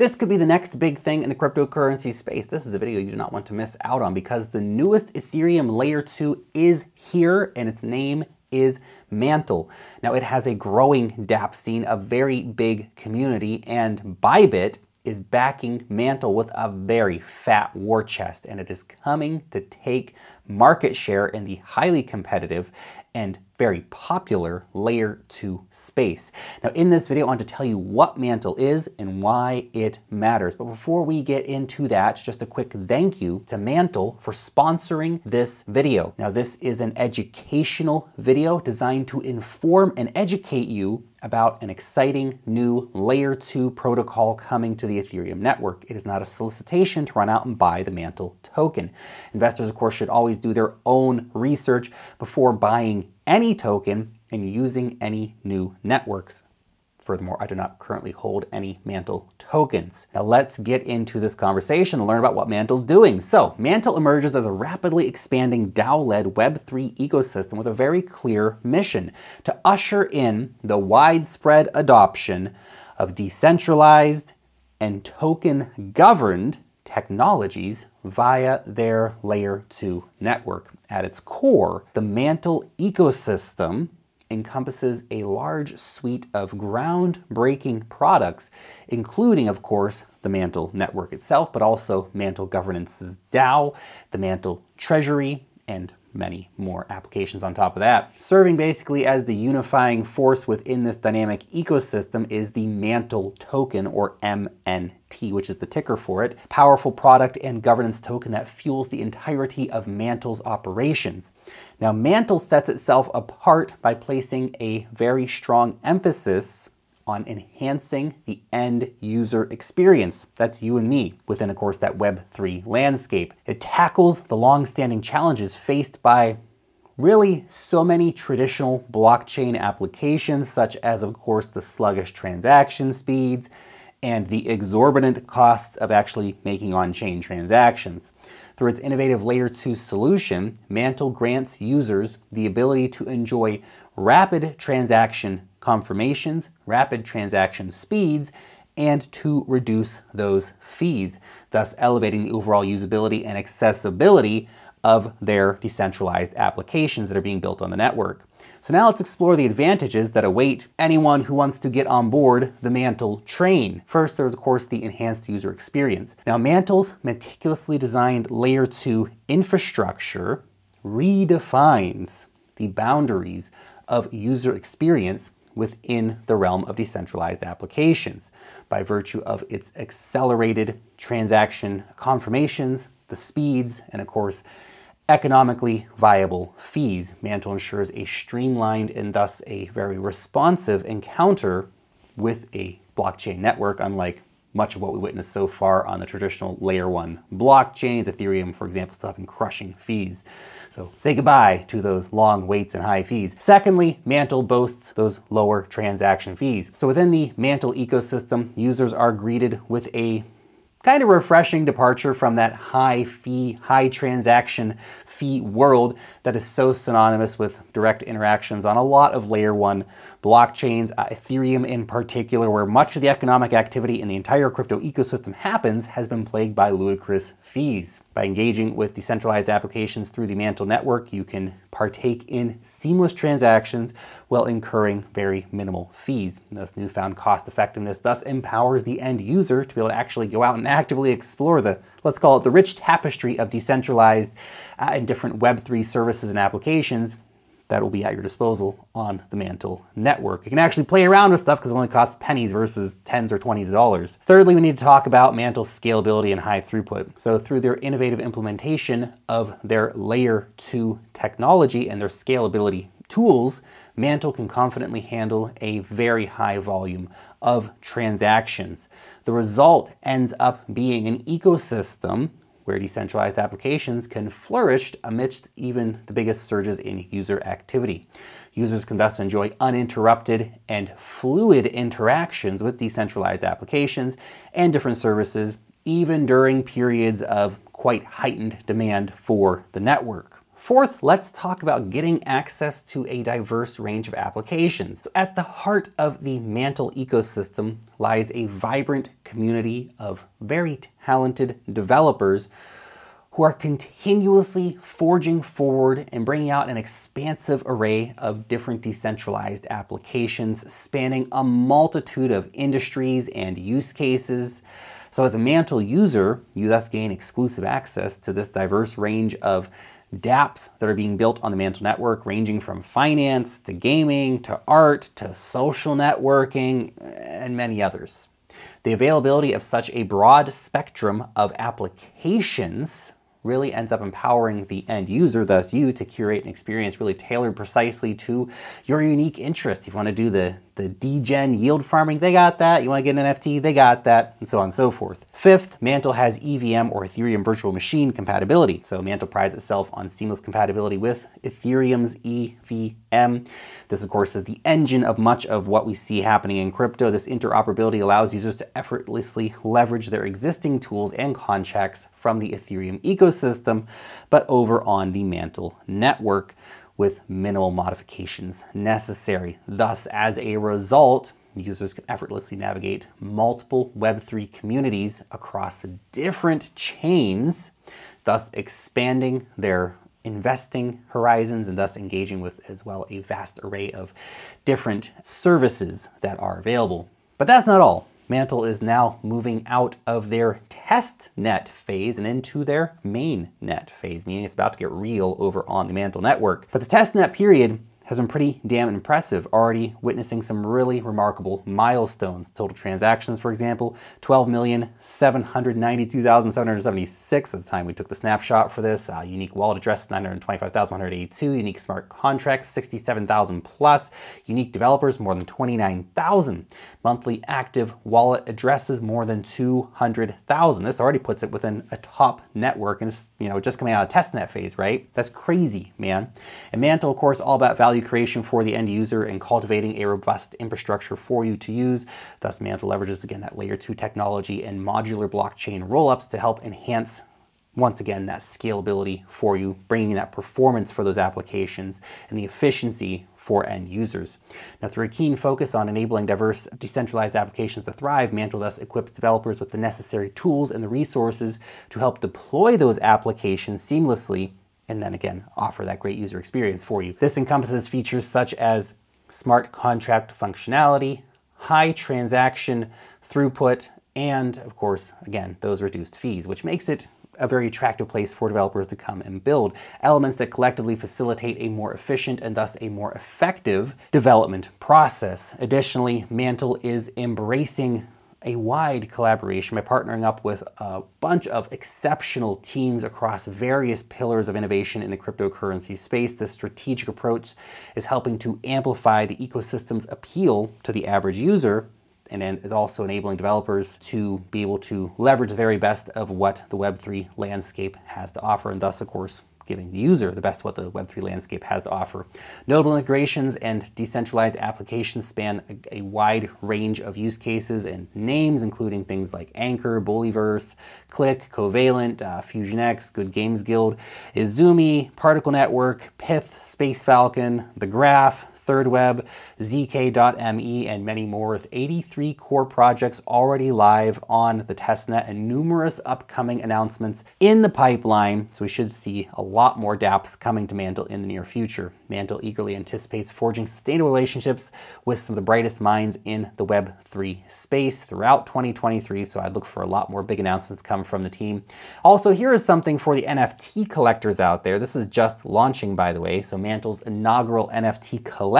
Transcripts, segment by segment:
This could be the next big thing in the cryptocurrency space. This is a video you do not want to miss out on because the newest Ethereum Layer 2 is here and its name is Mantle. Now it has a growing dApp scene, a very big community, and Bybit is backing Mantle with a very fat war chest, and it is coming to take market share in the highly competitive and very popular layer 2 space. Now in this video I want to tell you what Mantle is and why it matters. But before we get into that, just a quick thank you to Mantle for sponsoring this video. Now this is an educational video designed to inform and educate you about an exciting new layer 2 protocol coming to the Ethereum network. It is not a solicitation to run out and buy the Mantle token. Investors, of course, should always do their own research before buying any token and using any new networks. Furthermore, I do not currently hold any Mantle tokens. Now let's get into this conversation and learn about what Mantle's doing. So Mantle emerges as a rapidly expanding DAO-led Web3 ecosystem with a very clear mission to usher in the widespread adoption of decentralized and token governed technologies via their layer 2 network. At its core, the Mantle ecosystem encompasses a large suite of groundbreaking products, including, of course, the Mantle network itself, but also Mantle Governance's DAO, the Mantle Treasury, and many more applications on top of that. Serving basically as the unifying force within this dynamic ecosystem is the Mantle token, or MNT, which is the ticker for it. Powerful product and governance token that fuels the entirety of Mantle's operations. Now, Mantle sets itself apart by placing a very strong emphasis on enhancing the end user experience. That's you and me within, of course, that Web3 landscape. It tackles the long-standing challenges faced by really so many traditional blockchain applications, such as, of course, the sluggish transaction speeds and the exorbitant costs of actually making on-chain transactions. Through its innovative Layer 2 solution, Mantle grants users the ability to enjoy rapid transaction confirmations, rapid transaction speeds, and to reduce those fees, thus elevating the overall usability and accessibility of their decentralized applications that are being built on the network. So now let's explore the advantages that await anyone who wants to get on board the Mantle train. First, there's of course the enhanced user experience. Now Mantle's meticulously designed layer 2 infrastructure redefines the boundaries of user experience within the realm of decentralized applications by virtue of its accelerated transaction confirmations, the speeds, and of course, economically viable fees. Mantle ensures a streamlined and thus a very responsive encounter with a blockchain network, unlike much of what we witnessed so far on the traditional layer one blockchains, Ethereum, for example, still having crushing fees. So say goodbye to those long waits and high fees. Secondly, Mantle boasts those lower transaction fees. So within the Mantle ecosystem, users are greeted with a kind of refreshing departure from that high fee, high transaction fee world that is so synonymous with direct interactions on a lot of layer one blockchains, uh, Ethereum in particular, where much of the economic activity in the entire crypto ecosystem happens, has been plagued by ludicrous fees. By engaging with decentralized applications through the Mantle network, you can partake in seamless transactions while incurring very minimal fees. This newfound cost effectiveness thus empowers the end user to be able to actually go out and actively explore the, let's call it the rich tapestry of decentralized uh, and different Web3 services and applications that will be at your disposal on the Mantle network. You can actually play around with stuff because it only costs pennies versus tens or twenties of dollars. Thirdly, we need to talk about Mantle's scalability and high throughput. So through their innovative implementation of their layer two technology and their scalability tools, Mantle can confidently handle a very high volume of transactions. The result ends up being an ecosystem where decentralized applications can flourish amidst even the biggest surges in user activity. Users can thus enjoy uninterrupted and fluid interactions with decentralized applications and different services, even during periods of quite heightened demand for the network. Fourth, let's talk about getting access to a diverse range of applications. So at the heart of the Mantle ecosystem lies a vibrant community of very talented developers who are continuously forging forward and bringing out an expansive array of different decentralized applications spanning a multitude of industries and use cases. So as a Mantle user, you thus gain exclusive access to this diverse range of dApps that are being built on the Mantle network, ranging from finance to gaming to art to social networking and many others. The availability of such a broad spectrum of applications really ends up empowering the end user, thus you, to curate an experience really tailored precisely to your unique interests. If you want to do the the degen yield farming, they got that. You want to get an NFT, they got that, and so on and so forth. Fifth, Mantle has EVM or Ethereum Virtual Machine compatibility. So Mantle prides itself on seamless compatibility with Ethereum's EVM. This, of course, is the engine of much of what we see happening in crypto. This interoperability allows users to effortlessly leverage their existing tools and contracts from the Ethereum ecosystem, but over on the Mantle network with minimal modifications necessary. Thus, as a result, users can effortlessly navigate multiple Web3 communities across different chains, thus expanding their investing horizons and thus engaging with as well a vast array of different services that are available. But that's not all. Mantle is now moving out of their test net phase and into their main net phase, meaning it's about to get real over on the Mantle network. But the test net period has been pretty damn impressive, already witnessing some really remarkable milestones. Total transactions, for example, 12,792,776 at the time we took the snapshot for this. Uh, unique wallet addresses, 925,182. Unique smart contracts, 67,000 plus. Unique developers, more than 29,000. Monthly active wallet addresses, more than 200,000. This already puts it within a top network, and it's you know just coming out of testnet phase, right? That's crazy, man. And Mantle, of course, all about value value creation for the end user and cultivating a robust infrastructure for you to use. Thus, Mantle leverages again that layer two technology and modular blockchain rollups to help enhance once again, that scalability for you, bringing that performance for those applications and the efficiency for end users. Now, through a keen focus on enabling diverse decentralized applications to thrive, Mantle thus equips developers with the necessary tools and the resources to help deploy those applications seamlessly and then again offer that great user experience for you. This encompasses features such as smart contract functionality, high transaction throughput, and of course, again, those reduced fees, which makes it a very attractive place for developers to come and build elements that collectively facilitate a more efficient and thus a more effective development process. Additionally, Mantle is embracing a wide collaboration by partnering up with a bunch of exceptional teams across various pillars of innovation in the cryptocurrency space. This strategic approach is helping to amplify the ecosystem's appeal to the average user and is also enabling developers to be able to leverage the very best of what the Web3 landscape has to offer, and thus, of course, giving the user the best of what the Web3 landscape has to offer. Notable integrations and decentralized applications span a, a wide range of use cases and names, including things like Ankr, Bulliverse, Click, Covalent, uh, FusionX, Good Games Guild, Izumi, Particle Network, Pyth, Space Falcon, The Graph, ThirdWeb, ZK.me, and many more, with 83 core projects already live on the testnet and numerous upcoming announcements in the pipeline. So we should see a lot more dApps coming to Mantle in the near future. Mantle eagerly anticipates forging sustainable relationships with some of the brightest minds in the Web3 space throughout 2023. So I'd look for a lot more big announcements to come from the team. Also, here is something for the NFT collectors out there. This is just launching, by the way. So Mantle's inaugural NFT collection,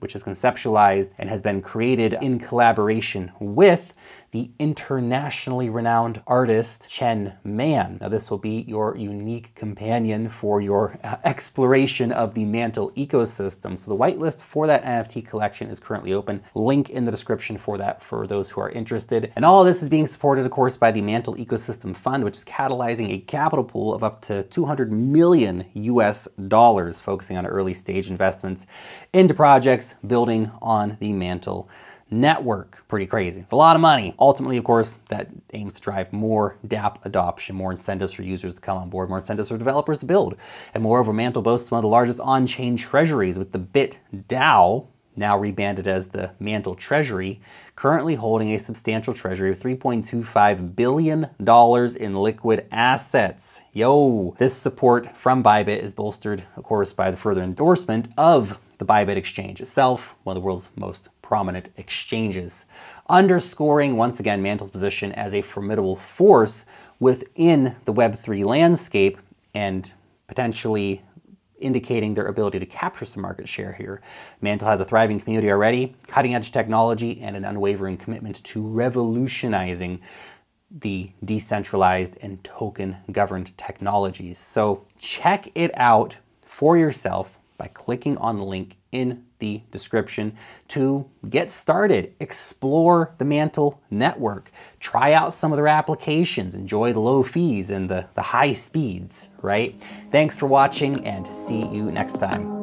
which is conceptualized and has been created in collaboration with the internationally renowned artist Chen Man. Now, this will be your unique companion for your uh, exploration of the Mantle ecosystem. So, the whitelist for that NFT collection is currently open. Link in the description for that for those who are interested. And all this is being supported, of course, by the Mantle Ecosystem Fund, which is catalyzing a capital pool of up to 200 million US dollars, focusing on early stage investments into projects building on the Mantle network. Pretty crazy. It's a lot of money. Ultimately, of course, that aims to drive more dApp adoption, more incentives for users to come on board, more incentives for developers to build. And moreover, Mantle boasts one of the largest on-chain treasuries with the Bit DAO, now rebranded as the Mantle Treasury, currently holding a substantial treasury of $3.25 billion in liquid assets. Yo! This support from Bybit is bolstered, of course, by the further endorsement of the Bybit exchange itself, one of the world's most prominent exchanges, underscoring once again Mantle's position as a formidable force within the Web3 landscape and potentially indicating their ability to capture some market share here. Mantle has a thriving community already, cutting edge technology, and an unwavering commitment to revolutionizing the decentralized and token governed technologies. So check it out for yourself by clicking on the link in the description to get started. Explore the Mantle network. Try out some of their applications. Enjoy the low fees and the, the high speeds, right? Thanks for watching and see you next time.